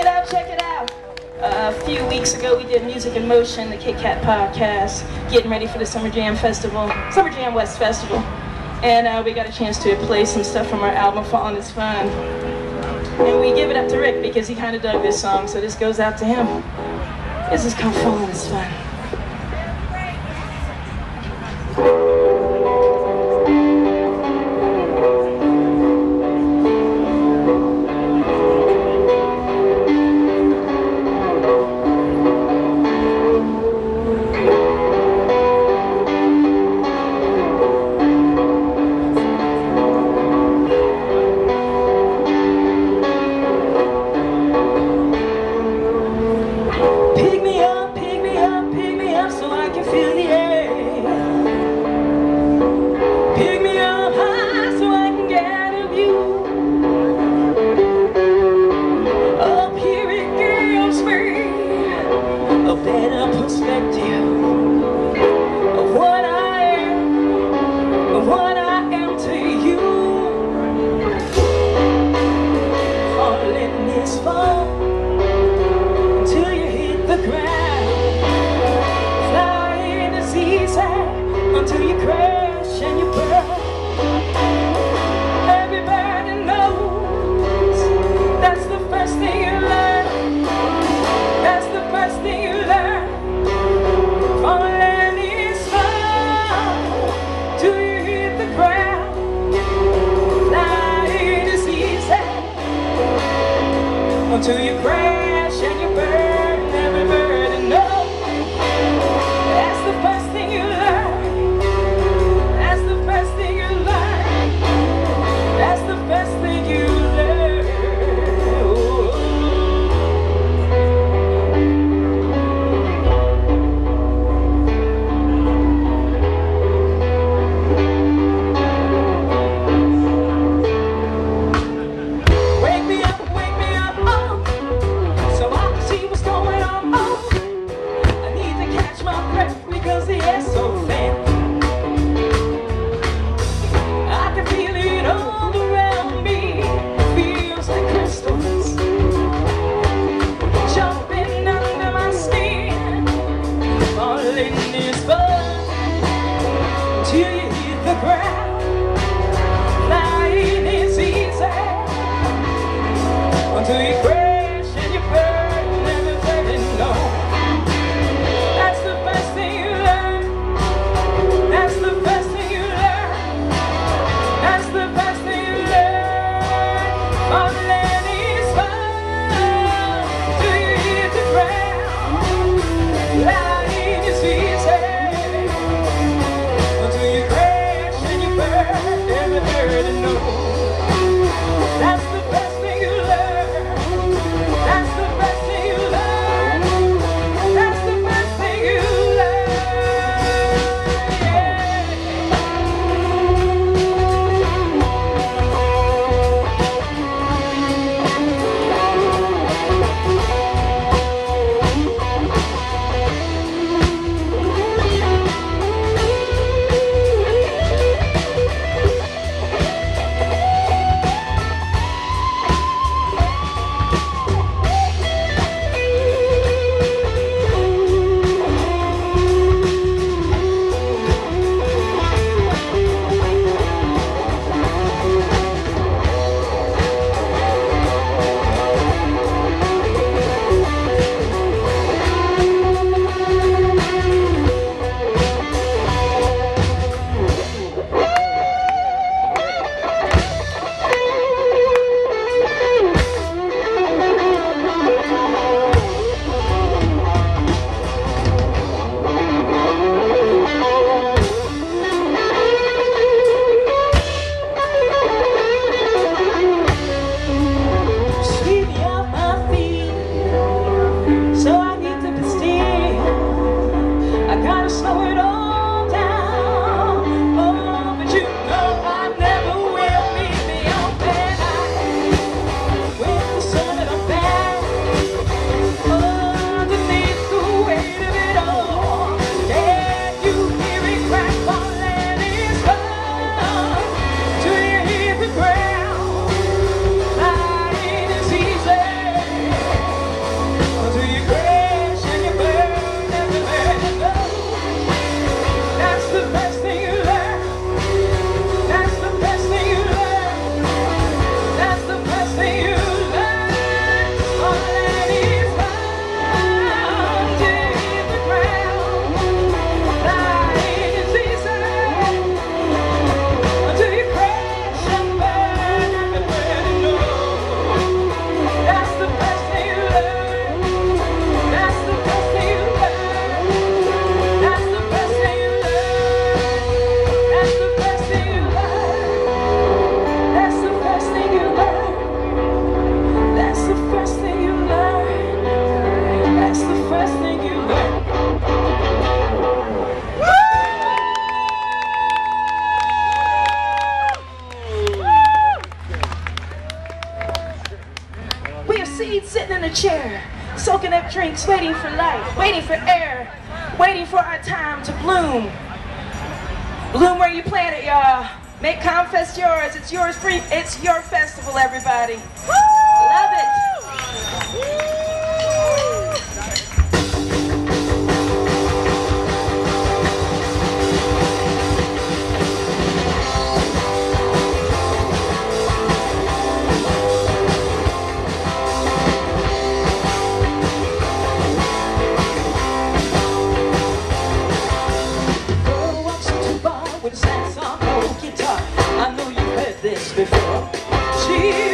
it out, check it out. Uh, a few weeks ago, we did Music in Motion, the Kit Kat podcast, getting ready for the Summer Jam Festival, Summer Jam West Festival. And uh, we got a chance to play some stuff from our album, Falling is Fun. And we give it up to Rick because he kind of dug this song, so this goes out to him. This is called Falling is Fun. I can feel the air. drinks, waiting for light, waiting for air, waiting for our time to bloom. Bloom where you planted, y'all. Make ComFest yours. It's yours free. It's your festival, everybody. this before. She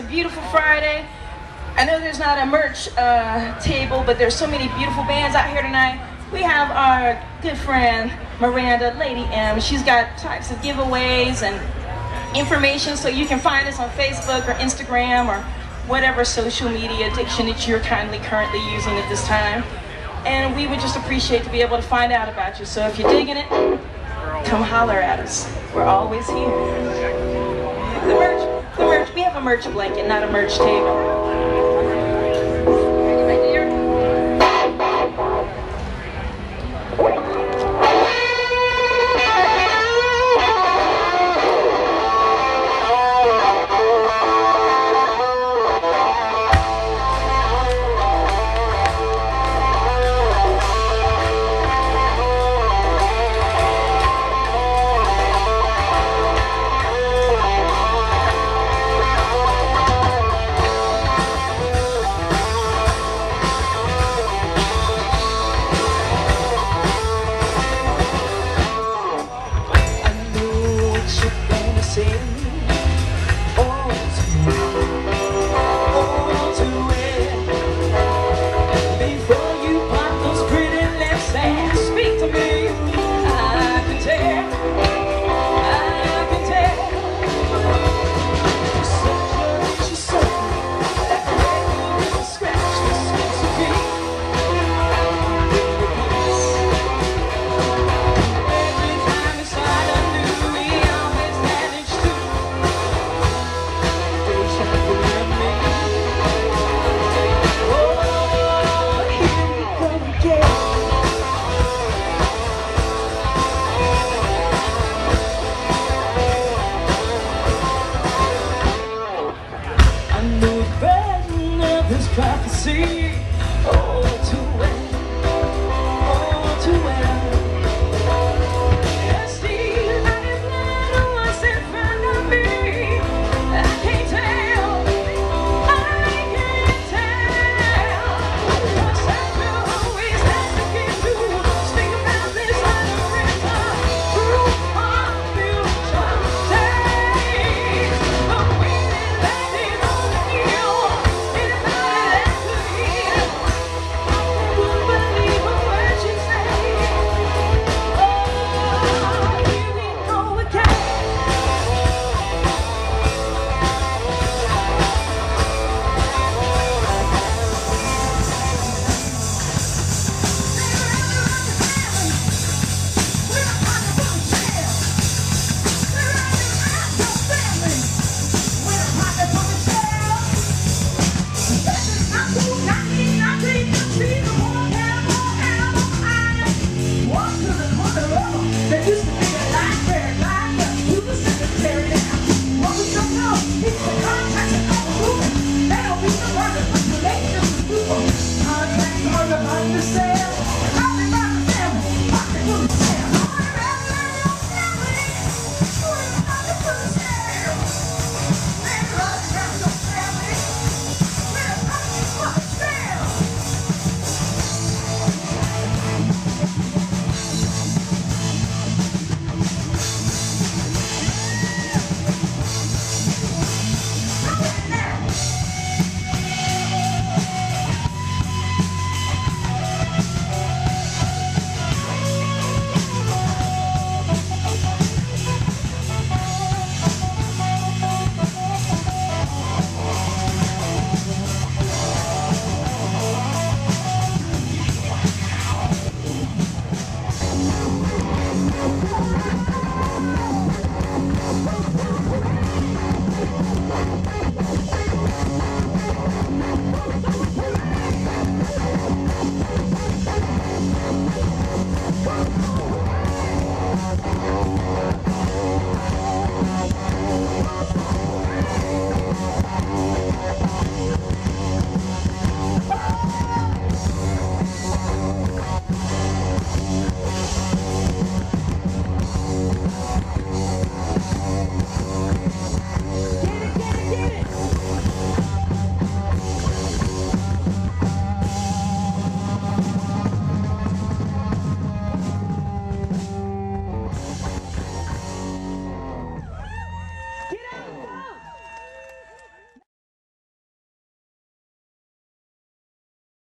a beautiful Friday. I know there's not a merch uh, table, but there's so many beautiful bands out here tonight. We have our good friend Miranda, Lady M. She's got types of giveaways and information, so you can find us on Facebook or Instagram or whatever social media addiction that you're kindly currently using at this time. And we would just appreciate to be able to find out about you. So if you're digging it, come holler at us. We're always here a merch blanket, not a merch table.